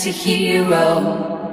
anti-hero